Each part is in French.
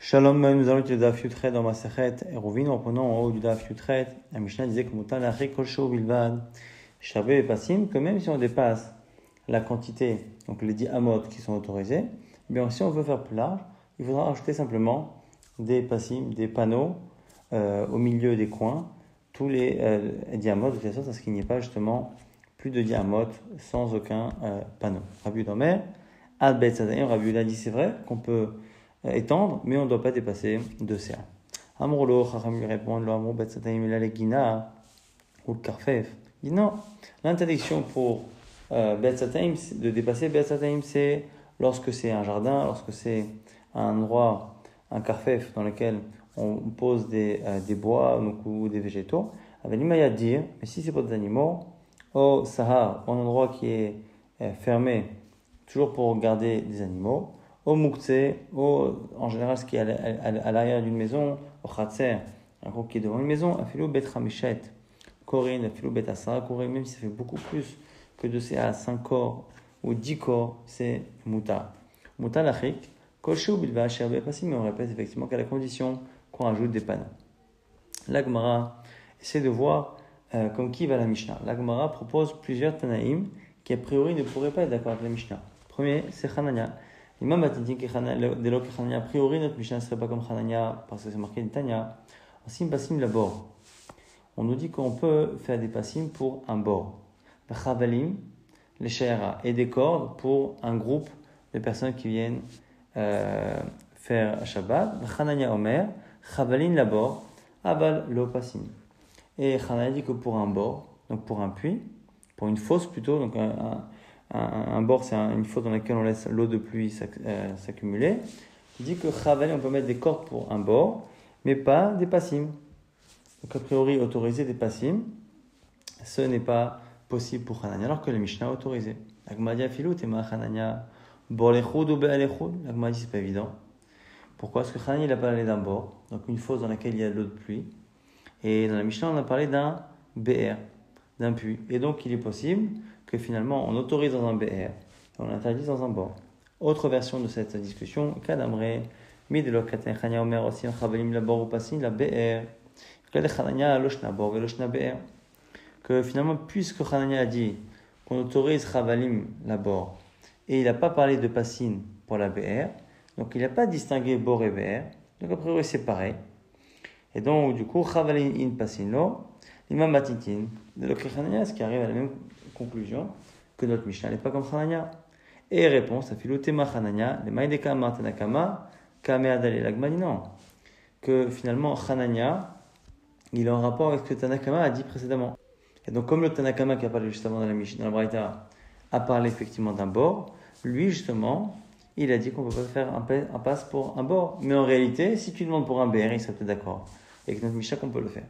Shalom, nous allons étudier Daf Yutret dans Masechet Eruvin. En prenant en haut du Daf Yutret, la Mishnah disait que Moutan Lachri Kolsho Bilvad, Shabbe et Passim, que même si on dépasse la quantité, donc les 10 amot qui sont autorisés, eh bien si on veut faire plus large, il faudra ajouter simplement des passim, des panneaux euh, au milieu des coins, tous les euh, diamotes, de telle sorte à qu'il n'y ait pas justement plus de diamotes sans aucun euh, panneau. Rabbi Domer, Ad Bet Rabbi dit c'est vrai qu'on peut étendre, mais on ne doit pas dépasser deux CA. Amrolo, Chacham lui répond, lo amro Bet Sadaim il ou le Karfef. Il dit non, l'interdiction pour euh, de dépasser Bet c'est lorsque c'est un jardin, lorsque c'est un endroit, un Karfef dans lequel on pose des, euh, des bois ou des végétaux. Avec l'imaya dire, mais si c'est pour des animaux, au Sahar, un endroit qui est euh, fermé, toujours pour garder des animaux, au Moukse, au, en général ce qui est à, l'arrière d'une maison, au Khatser, un groupe qui est devant une maison, Afilou Bet Ramichet, Corinne, Afilou Bet Asara, Corinne, même si ça fait beaucoup plus que de ces à 5 corps ou 10 corps, c'est Mouta. Mouta l'Afrique, Kolchou Bilva Sherbe Passim, mais on répète effectivement qu'à la condition qu'on rajoute des panneaux. L'Agmara essaie de voir euh, comme qui va la Mishnah. L'Agmara propose plusieurs Tanaïm qui a priori ne pourraient pas être d'accord avec la Mishnah. Premier, c'est Hanania. A dit que a priori, notre Mishnah ne serait pas comme Hanania parce que c'est marqué Tanya. Asim Passim bord. On nous dit qu'on peut faire des passim pour un bord. Le Chavalim, les Shayara et des cordes pour un groupe de personnes qui viennent euh, faire Shabbat. Hanania Omer, Chavalim la bord, Aval lo passim. Et Hanania dit que pour un bord, donc pour un puits, pour une fosse plutôt, donc un, bord, c'est une fosse dans laquelle on laisse l'eau de pluie euh, s'accumuler. Il dit que Chaval, on peut mettre des cordes pour un bord, mais pas des passim. Donc, a priori, autoriser des passim, ce n'est pas possible pour Hanania, alors que le Mishnah a autorisé. L'agmadia filou, tema Hanania, borlechud ou be'alechud. L'agmadia, c'est pas évident. Pourquoi? Parce que Hanania, il a parlé d'un bord, donc une fosse dans laquelle il y a de l'eau de pluie. Et dans la Mishnah, on a parlé d'un BR, d'un puits. Et donc, il est possible que finalement on autorise dans un BR et on interdit dans un bord. Autre version de cette discussion, Kadamre, Midelo Chania Omer aussi Chavalim la bord ou passin la BR. Chania Loshna bord et Loshna BR. Que finalement, puisque Chanania a dit qu'on autorise Chavalim la bord et il n'a pas parlé de passin pour la BR, donc il n'a pas distingué bord et BR, donc a priori c'est pareil. Et donc, du coup, Chavalim in passin lo, Imam Matitin, de ce qui arrive à la même conclusion que notre Mishnah n'est pas comme Hanania. Et réponse à Philotema Hanania, les Maïdeka Martanakama, Kameadale Lagmani, non. Que finalement, Hanania, il est en rapport avec ce que Tanakama a dit précédemment. Et donc, comme le Tanakama qui a parlé justement dans la Mishnah, dans la Braïta, a parlé effectivement d'un bord, lui justement, il a dit qu'on ne peut pas faire un, passe pour un bord. Mais en réalité, si tu demandes pour un BR, il serait peut-être d'accord. Avec notre Mishnah qu'on peut le faire.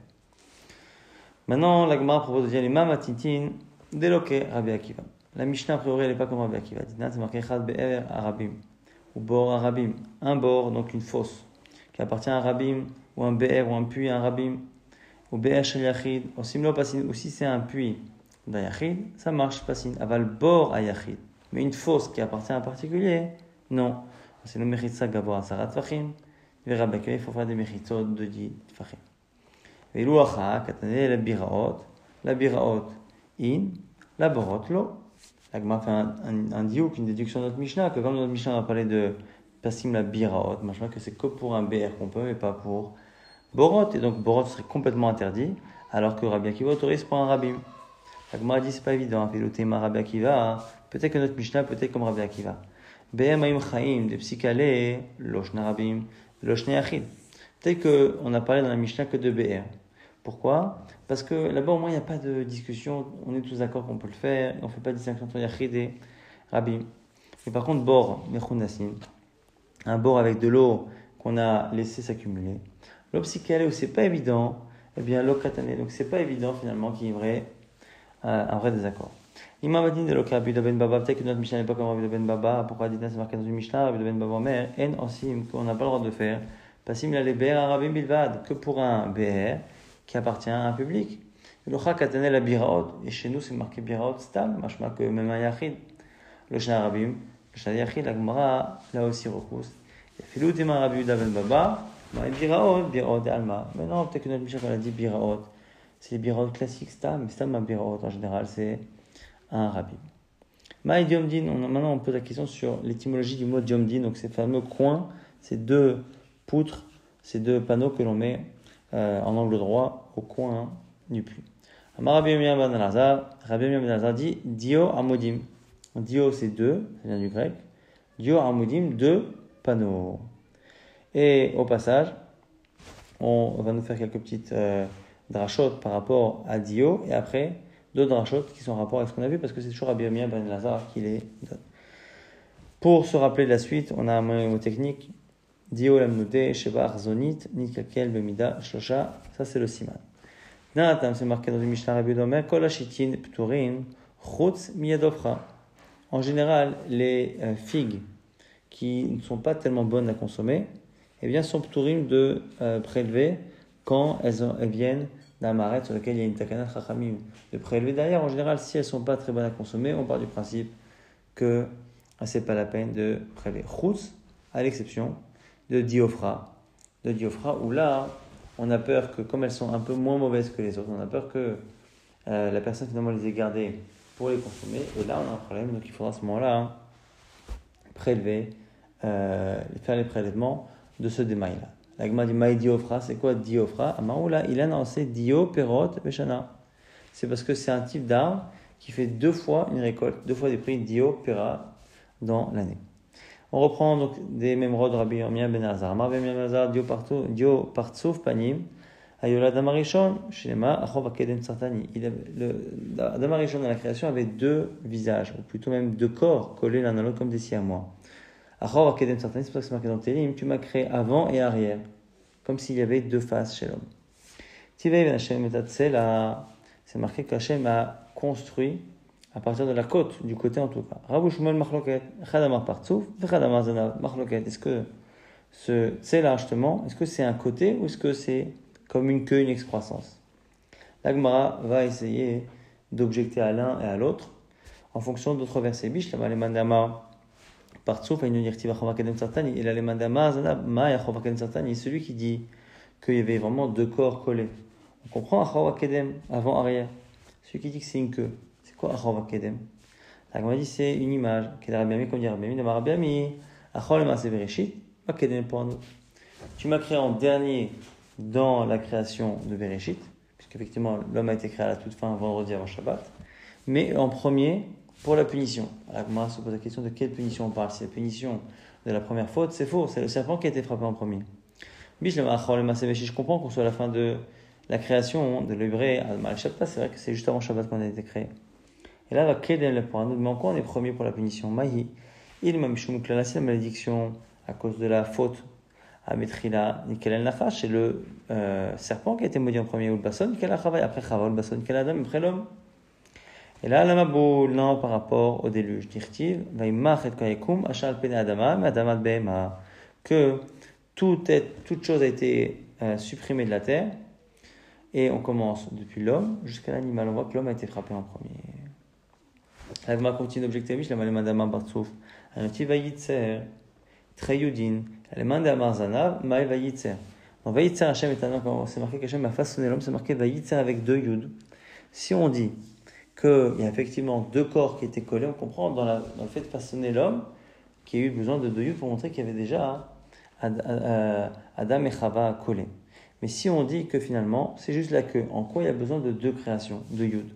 Maintenant, l'Agma propose de dire les Mamatintin, Déloqué Rabbi Akiva. La Mishnah, a priori, elle n'est pas comme Rabbi Akiva. C'est marqué Chad Be'er Arabim. Ou Bor Arabim. Un bord, donc une fosse, qui appartient à Arabim, ou un Be'er, ou un puits à Arabim. Ou Be'er Shel Yachid. Ou si c'est un puits d'un Yachid, ça marche, Pasin. Aval Bor à Yachid. Mais une fosse qui appartient à un particulier, non. C'est le Mechitza Gabor Sarat Fachim. Rabbi Akiva, il faut faire des Mechitzot de 10 Fachim. Et l'Uacha, Katane, la Biraot. La Biraot in la borotlo. L'agma fait un, un, un diouk, une déduction de notre Mishnah, que comme notre Mishnah a parlé de passim la biraot, machin, que c'est que pour un BR qu'on peut, mais pas pour borot. Et donc borot serait complètement interdit, alors que Rabbi Akiva autorise pour un rabbin. L'agma a dit c'est pas évident, pilotema Rabbi Akiva, hein. peut-être que notre Mishnah peut être comme Rabbi Akiva. BM Aim Chaim, de Psychale, Loshna Rabim, Loshna Yachid. Peut-être qu'on a parlé dans la Mishnah que de BR. Pourquoi? Parce que là-bas, au moins, il n'y a pas de discussion. On est tous d'accord qu'on peut le faire. On ne fait pas de distinction entre Yachid et Rabbi. Et par contre, bord, un bord avec de l'eau qu'on a laissé s'accumuler. L'eau psychalée où c'est pas évident, eh bien, l'eau katanée. Donc, c'est pas évident finalement qu'il y ait vrai, euh, un vrai désaccord. Imam dit de Ben Baba, peut-être que notre Mishnah n'est pas comme Rabbi Ben Baba. Pourquoi dit c'est marqué dans une Mishnah, Rabbi Ben Baba, mais en qu'on n'a pas le droit de faire. Passim la BR Rabbi Bilvad, que pour un BR qui appartient à un public. Le la biraot, et chez nous c'est marqué biraot stam, machma que même un yachid. Le shna rabim, le shna yachid, la Gemara, là aussi repousse. Filou Tima Rabbi Yuda Ben Baba, Ma Biraot, Biraot et Alma. Mais non, peut-être que notre Mishnah, a dit Biraot, c'est les Biraot classiques, Stam, Stam ma Biraot en général, c'est un Rabbi. Ma Diomdin, maintenant on pose la question sur l'étymologie du mot Diomdin, donc ces fameux coins, ces deux poutres, ces deux panneaux que l'on met euh, en angle droit au coin du puits. Rabbi Ben Elazar dit Dio Amodim. Dio c'est deux, ça vient du grec. Dio Amodim, deux panneaux. Et au passage, on va nous faire quelques petites euh, drachotes par rapport à Dio et après d'autres drachotes qui sont en rapport avec ce qu'on a vu parce que c'est toujours Rabbi Ben Elazar qui les donne. Pour se rappeler de la suite, on a un mot technique Dio Lamnute, Sheba Arzonit, Nikakel Bemida Shlosha, ça c'est le siman. C'est marqué dans le Mishnah Rabbi Domer, Kol Ashitin Pturin, Chutz Miyadofra. En général, les euh, figues qui ne sont pas tellement bonnes à consommer, eh bien, sont pturim de euh, prélever quand elles, elles viennent d'un marais sur lequel il y a une takana chachamim. De prélever derrière, en général, si elles ne sont pas très bonnes à consommer, on part du principe que ah, c'est pas la peine de prélever. Chutz, à l'exception de diofra. De diofra, où là, on a peur que, comme elles sont un peu moins mauvaises que les autres, on a peur que euh, la personne finalement les ait gardées pour les consommer. Et là, on a un problème. Donc, il faudra à ce moment-là prélever, euh, faire les prélèvements de ce démail-là. L'agma dit maï diofra, c'est quoi diofra Amaoula, il a annoncé dio, perot, veshana. C'est parce que c'est un type d'arbre qui fait deux fois une récolte, deux fois des prix dio, pera dans l'année. On reprend donc des de Rabbi Yirmiyah ben Azar. Mar ben Azar, Dio partsouf panim, ayola damarishon, shinema, achov akedem sartani. Adam Arishon dans la création avait deux visages, ou plutôt même deux corps collés l'un à l'autre comme des siamois. Achov akedem sartani, c'est pour ça que c'est marqué dans Télim, tu m'as créé avant et arrière, comme s'il y avait deux faces chez l'homme. Tivei ben Hashem etatsela, c'est marqué qu'Hachem a construit à partir de la côte, du côté en tout cas. Rabou Shmuel Machloket, Chadamar Partsouf, Chadamar Zanav Machloket. Est-ce que ce là justement, est-ce que c'est un côté ou est-ce que c'est comme une queue, une excroissance? L'Agmara va essayer d'objecter à l'un et à l'autre en fonction d'autres versets. Bish, la Mandama Partsouf, et la Mandama Zanav Maya Sartani, celui qui dit qu'il y avait vraiment deux corps collés. On comprend Achawakedem, avant-arrière. Celui qui dit que c'est une queue quoi Achor Kedem La dit c'est une image. Kedem comme dit Rabbi de Rabbi Achor le Bereshit, Kedem pour nous. Tu m'as créé en dernier dans la création de Bereshit, puisqu'effectivement l'homme a été créé à la toute fin, vendredi avant Shabbat, mais en premier pour la punition. Alors, moi, se pose la question de quelle punition on parle. Si la punition de la première faute, c'est faux, c'est le serpent qui a été frappé en premier. Je comprends qu'on soit à la fin de la création de l'hébreu c'est vrai que c'est juste avant Shabbat qu'on a été créé. Et là, va Kedem le pour mais encore on est premier pour la punition. Mahi, il m'a c'est la malédiction à cause de la faute à Metrila, Nikel Nachash, c'est le euh, serpent qui a été maudit en premier, ou le basson, Nikel après Chava, le basson, Nikel Adam, après l'homme. Et là, la mabou, non, par rapport au déluge, Dirtiv, Vaimach et Kayekum, Achal Pene Adama, Adama Behema, que toute, toute chose a été euh, supprimée de la terre, et on commence depuis l'homme jusqu'à l'animal. On voit que l'homme a été frappé en premier. L'agma continue d'objecter Mish, la malemandama bartsouf. Anoti vayitzer, treyudin, la à Marzana, maï vayitzer. Donc vayitzer Hachem est un nom, c'est marqué qu'Hachem a façonné l'homme, c'est marqué vayitzer avec deux yud. Si on dit qu'il y a effectivement deux corps qui étaient collés, on comprend dans, la, dans le fait de façonner l'homme qu'il y a eu besoin de deux yud pour montrer qu'il y avait déjà Adam et Chava collés. Mais si on dit que finalement, c'est juste la queue, en quoi il y a besoin de deux créations, de yud?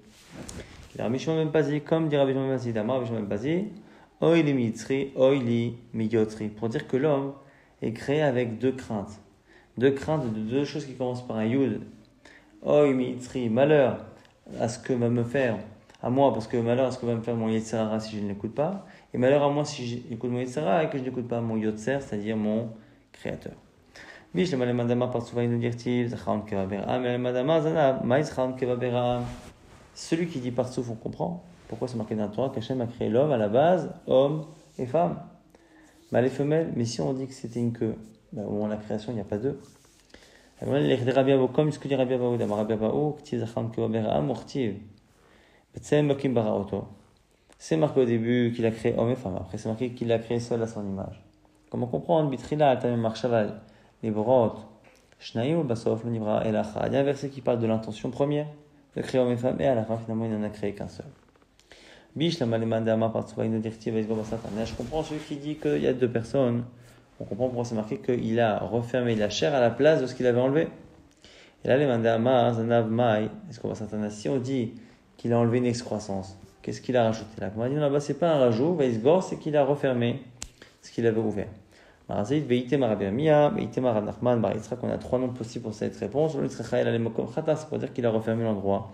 Comme dit Rabbi Shimon Ben Damar Rabbi Ben Oili mitri, oili miyotri, pour dire que l'homme est créé avec deux craintes. Deux craintes de deux choses qui commencent par un yud. Oili mitri, malheur à ce que va me faire, à moi, parce que malheur à ce que va me faire mon yetzera si je ne l'écoute pas, et malheur à moi si j'écoute mon yetzera et que je n'écoute pas mon yotzer, c'est-à-dire mon créateur. Bish le par souvent nous dire-t-il, zachaon keva beram, le madama zanab, maïs chaon keva beram. Celui qui dit partout, on comprend pourquoi c'est marqué dans le Torah qu'Hachem a créé l'homme à la base, homme et femme. Mâle et femelle, mais si on dit que c'était une queue, ben, au moment la création, il n'y a pas deux. C'est marqué au début qu'il a créé homme et femme. Après, c'est marqué qu'il a créé seul à son image. Comment comprendre les. Il y a un verset qui parle de l'intention première de créer homme et femme, et à la fin, finalement, il n'en a créé qu'un seul. Bish, la Partsuva, Inodirective, Je comprends celui qui dit qu'il y a deux personnes. On comprend pourquoi c'est marqué qu'il a refermé la chair à la place de ce qu'il avait enlevé. Et là, les Mandama, Zanav Mai, est-ce qu'on va s'attendre Si on dit qu'il a enlevé une excroissance, qu'est-ce qu'il a rajouté là? On va dire là-bas, c'est pas un rajout, c'est qu'il a refermé ce qu'il avait ouvert. Marazeit, Veitema Rabirmia, Veitema Nachman, Baritzrak, on a trois noms possibles pour cette réponse. C'est pour dire qu'il a refermé l'endroit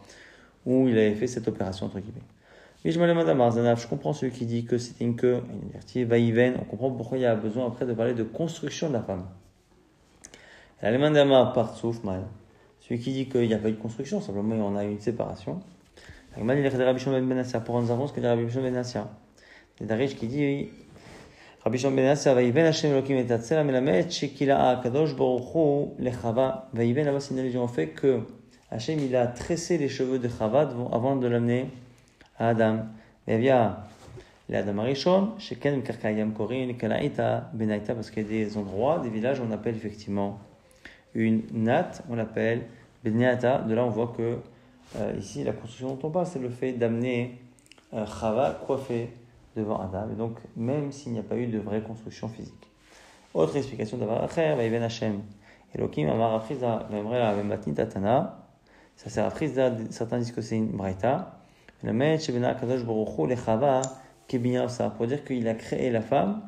où il avait fait cette opération, entre guillemets. Je comprends celui qui dit que c'était une queue, une vertige, va-y-ven. On comprend pourquoi il y a besoin après de parler de construction de la femme. Celui qui dit qu'il n'y a pas eu de construction, simplement on a eu une séparation. Pour nous avons ce que dit Rabbi Shimon ben Nassia. Il a Darish qui dit רבי שמעון בן אסיה, ויבן השם אלוקים את הצלע, מלמד שכילה הקדוש ברוך הוא לחווה, ויבן là-bas c'est une allusion au fait que Hachem il a tressé les cheveux de Chava avant de l'amener à Adam. ויביא לאדם הראשון, שכן מקרקעיים קוראים לקלעיתא בנייתא, parce qu'il y a des endroits, des villages, on appelle effectivement une natte, on l'appelle Beniata. De là, on voit que euh, ici, la construction dont on parle, c'est le fait d'amener euh, Chava coiffé devant Adam, et donc même s'il n'y a pas eu de vraie construction physique. Autre explication d'Avar Acher, Vaïven Hashem. Elohim Amar Afriza, Vemrela, Vembatni Tatana. Ça sert à Afriza, certains disent que c'est une Braïta. Le Met, Shebena Kadosh Baruchu, Lechava, Kebinyan Otsa, pour dire qu'il a créé la femme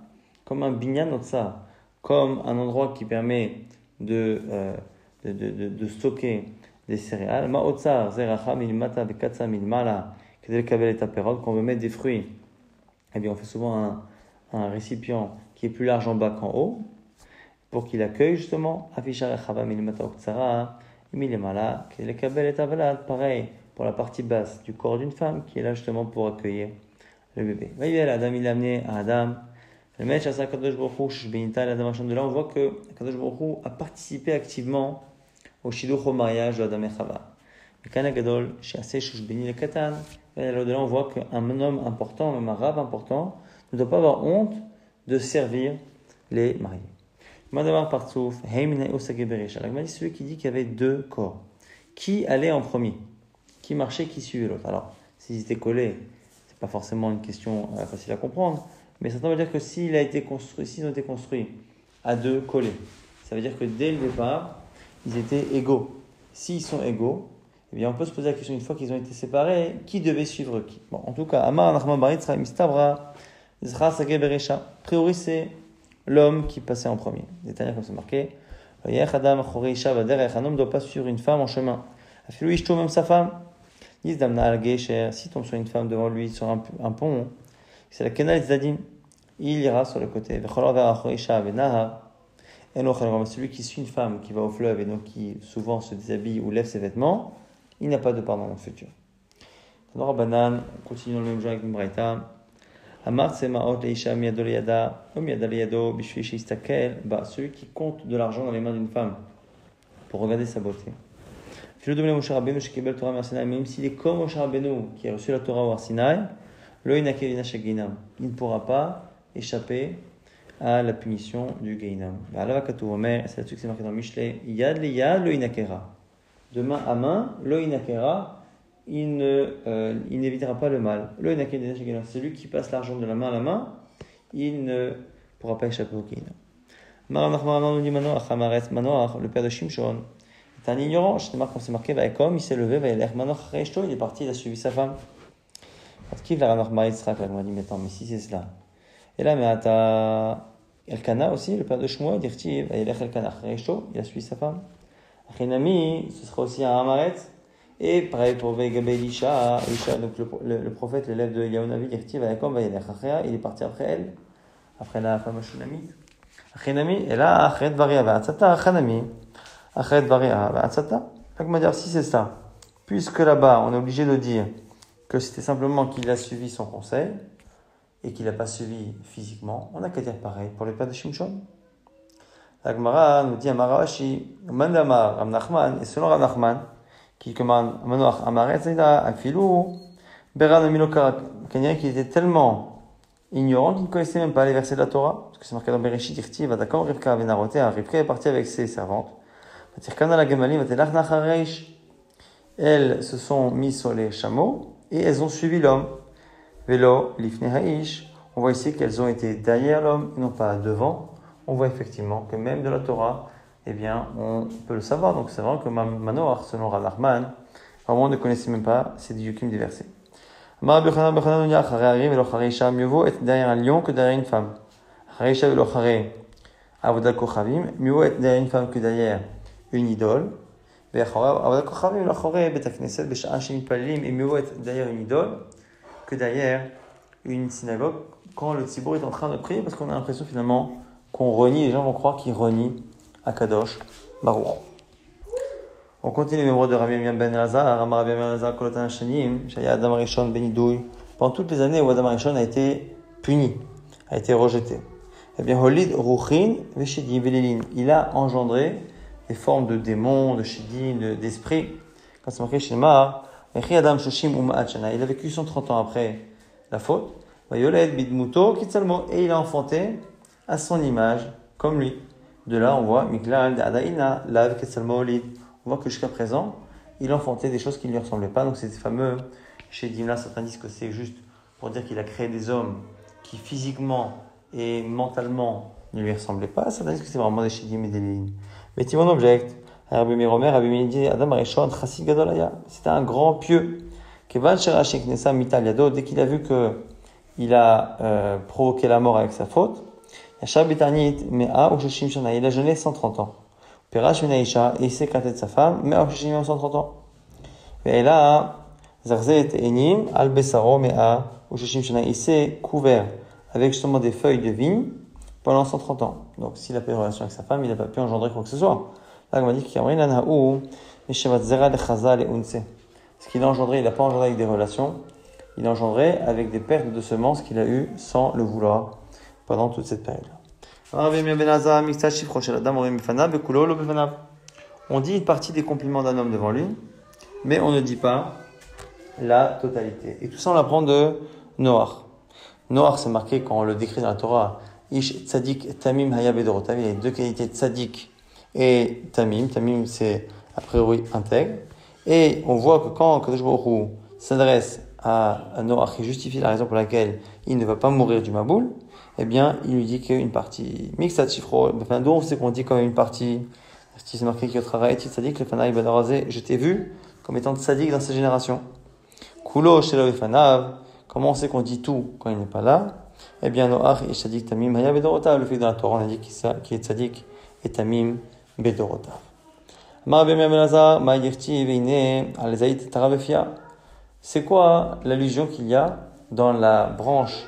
comme un Binyan Otsa, comme un endroit qui permet de, euh, de, de, de, de, stocker des céréales. Ma Otsar, Zeracha, Milmata, Bekatsa, Milmala, Kedel Kabel et qu'on veut mettre des fruits eh bien, on fait souvent un, un récipient qui est plus large en bas qu'en haut, pour qu'il accueille justement, pareil pour la partie basse du corps d'une femme qui est là justement pour accueillir le bébé. Adam, il amené à Adam. Le maître de là, on voit que Kadosh a participé activement au shidduch au mariage de Adam et Chava. Et alors là, on voit qu'un homme important, même un rab important, ne doit pas avoir honte de servir les mariés. Madamar Partsouf, celui qui dit qu'il y avait deux corps. Qui allait en premier? Qui marchait, qui suivait l'autre? Alors, s'ils étaient collés, c'est pas forcément une question euh, facile à comprendre, mais ça veut dire que s'ils ont été construits à deux collés, ça veut dire que dès le départ, ils étaient égaux. S'ils sont égaux, eh bien, on peut se poser la question, une fois qu'ils ont été séparés, qui devait suivre qui? Bon, en tout cas, Amar Mistabra. A priori, c'est l'homme qui passait en premier. Détaillé comme c'est marqué. Un homme doit pas suivre une femme en chemin. Afilou même sa femme. Si tombe sur une femme devant lui, sur un, un pont, c'est la Kenal Zadim. Il ira sur le côté. Celui qui suit une femme qui va au fleuve et donc qui souvent se déshabille ou lève ses vêtements, il n'y a pas de pardon dans le futur. Alors, Banan, continuons le même jour avec Mbraïta. Bah, celui qui compte de l'argent dans les mains d'une femme pour regarder sa beauté. Torah même s'il est comme Moshe Rabbeinu, qui a reçu la Torah au Arsinaï, il ne pourra pas échapper à la punition du Geinam. Bah, là, c'est là-dessus que c'est marqué dans Mishle, Yad Leyad Lo Inakera de main à main, loinakera, il ne, euh, il n'évitera pas le mal. Loinakera, celui qui passe l'argent de la main à la main, il ne pourra pas échapper au gain. nous dit le père de Shimshon, est un ignorant. Je marqué, on s'est marqué, comme il s'est levé, il est parti, il a suivi sa femme. Parce qu'il a remarqué, il m'a dit, mais attends, mais si c'est cela. Et là, mais à Elkana aussi, le père de Shmuel, dit, il a suivi sa femme. Achinami, ce sera aussi un Amaret. Et pareil pour Vegabe Elisha, Elisha donc le, le, prophète, l'élève de Yahunavi, il est parti après elle, après la femme Shunamite. Achinami, et là, Achet Varia Va'atzata, Achinami, Achet Varia Va'atzata. Donc, on va dire, si c'est ça, puisque là-bas, on est obligé de dire que c'était simplement qu'il a suivi son conseil, et qu'il n'a pas suivi physiquement, on n'a qu'à dire pareil pour le père de Shimshon. La Gemara nous dit Amarashi, Mandamar, Ram Nachman, et selon Ram Nachman, qui commande Manoach Amaret Afilu, Beran Amilokara, qui était tellement ignorant, qui ne connaissait même pas les versets de la Torah, parce que c'est marqué dans Bereshit, Irti, Vadakam, Rivka, Venarotea, Rivka est partie avec ses servantes. Elles se sont mises sur les chameaux et elles ont suivi l'homme. Velo, Lifne Ha'ish. On voit ici qu'elles ont été derrière l'homme et non pas devant. On voit effectivement que même de la Torah, eh bien, on peut le savoir. Donc c'est vrai que Manoach, selon Radachman, vraiment on ne connaissait même pas ces diukim des versets. Mieux vaut être derrière un lion que derrière une femme. Mieux vaut être derrière une femme que derrière une idole. Et mieux vaut être derrière une idole que derrière une synagogue quand le tzibour est en train de prier parce qu'on a l'impression finalement qu'on renie, les gens vont croire qu'ils renient Akadosh Baruch. On continue le mot de Rabbi Ben Lazar, Rabbi Ben Lazar, Kolotan Shanim, Shaya Adam Rishon Benidouy. Pendant toutes les années où Adam Rishon a été puni, a été rejeté. Eh bien, Holid Ruchin Veshidim Velilin, il a engendré des formes de démons, de shidim, d'esprits. Quand c'est marqué Adam Shoshim il a vécu 130 ans après la faute. Et il a enfanté à son image, comme lui. De là, on voit Adaina, on voit que jusqu'à présent, il enfantait des choses qui ne lui ressemblaient pas. Donc, ces fameux, chez Dimla, certains disent que c'est juste pour dire qu'il a créé des hommes qui physiquement et mentalement ne lui ressemblaient pas. Certains disent que c'est vraiment des Shedim et des lignes. Mais Timon objecte. Adam C'était un grand pieux. Dès qu'il a vu que il a euh, provoqué la mort avec sa faute, il a jeûné 130 ans. Il s'est éclaté de sa femme, Shishim 130 ans. Mea, il s'est couvert avec justement des feuilles de vigne pendant 130 ans. Donc, s'il a pas eu relation avec sa femme, il n'a pas pu engendrer quoi que ce soit. Là, on m'a dit qu'il. Ce qu'il a engendré, il n'a pas engendré avec des relations, il a engendré avec des pertes de semences qu'il a eues sans le vouloir toute cette période-là. On dit une partie des compliments d'un homme devant lui, mais on ne dit pas la totalité. Et tout ça, on l'apprend de Noach. Noach, c'est marqué quand on le décrit dans la Torah. Ish tzadik tamim hayabedorotav. Il y a deux qualités, tzadik et tamim. Tamim, c'est a priori intègre. Et on voit que quand Kadosh s'adresse à Noach et justifie la raison pour laquelle il ne va pas mourir du Maboul, eh bien, il lui dit qu'une partie, mixat chifro, enfin, d'où on sait qu'on dit quand même une partie, c'est marqué y tzadik, le fanaï badarazé, je t'ai vu comme étant tzadik dans sa génération. Kulo shelo fanav, comment on sait qu'on dit tout quand il n'est pas là? Eh bien, Noach et tzadik tamim haya bedorota, le fait dans la Torah, on a dit qu'il est tzadik et tamim bedorota. C'est quoi l'allusion qu'il y a dans la branche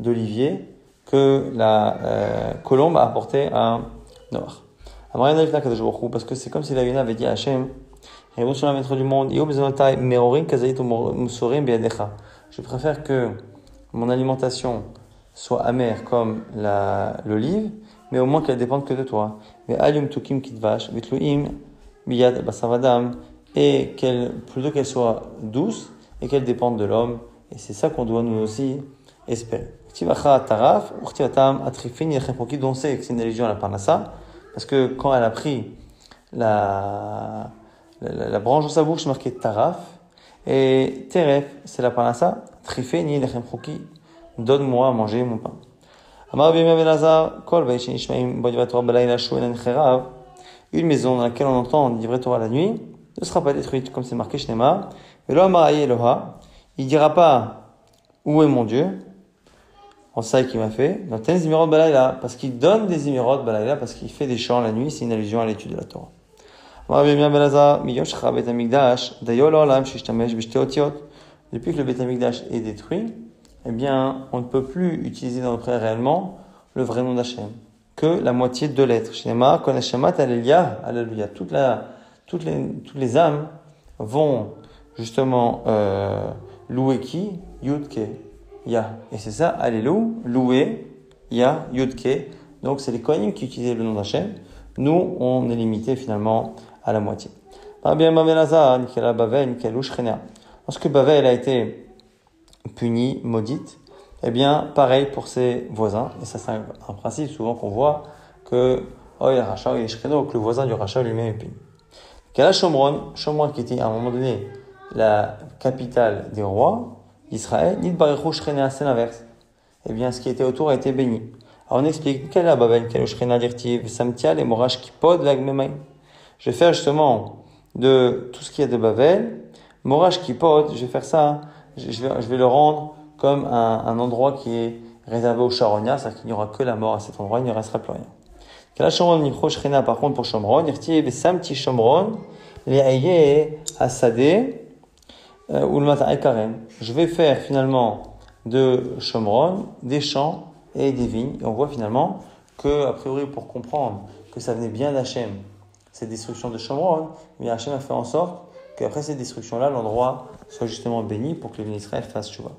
d'olivier que la euh, colombe a apporté à Noach. Parce que c'est comme si la Yuna avait dit à Hachem, je préfère que mon alimentation soit amère comme l'olive, mais au moins qu'elle dépende que de toi. Et qu'elle, plutôt qu'elle soit douce et qu'elle dépende de l'homme. Et c'est ça qu'on doit nous aussi espérer taraf, dont c'est que c'est une allusion à la parnassa, parce que quand elle a pris la, la, la branche dans sa bouche, c'est marqué taraf, et teref, c'est la parnassa, trifeni lechem donne-moi à manger mon pain. Une maison dans laquelle on entend livrer Torah la nuit ne sera pas détruite, comme c'est marqué chez. Il dira pas où est mon Dieu, en ça qu'il m'a fait, parce qu'il donne des Zimirot Balayla, parce qu'il fait des chants la nuit, c'est une allusion à l'étude de la Torah. Depuis que le Bet est détruit, eh bien, on ne peut plus utiliser dans notre réellement le vrai nom d'Hachem, que la moitié de Konashamat, Alléluia, toutes toutes les âmes vont justement euh, louer qui? Yudke, Ya. Et c'est ça, Alléluia, louer, Ya, Yudke. Donc c'est les Kohanim qui utilisaient le nom d'Hachem. Nous, on est limité finalement à la moitié. Lorsque Bavel a été puni, maudite, eh bien, pareil pour ses voisins. Et ça, c'est un, principe souvent qu'on voit que, oh, il il a que le voisin du rachat lui-même est puni. Quelle Shomron, Shomron qui était à un moment donné la capitale des rois d'Israël, Nid Barichou Shrena, c'est l'inverse. Eh bien, ce qui était autour a été béni. Alors on explique, quelle la Babel, quelle est Shrena dirtive, Samtia, les Morash qui pod, Je vais faire justement de tout ce qu'il y a de Babel, Morash qui pod, je vais faire ça, je vais, je vais le rendre comme un, un endroit qui est réservé au Sharonia, c'est-à-dire qu'il n'y aura que la mort à cet endroit, il ne restera plus rien. Kala Shomron Shrena, par contre, pour Shomron, Irtiv Samti Shomron, les Aye Asade, euh, ou le matin Karem. Je vais faire finalement de Shomron des champs et des vignes. Et on voit finalement que, a priori, pour comprendre que ça venait bien d'Hachem, cette destruction de Shomron, mais Hachem a fait en sorte qu'après cette destruction-là, l'endroit soit justement béni pour que les Israël fassent vois.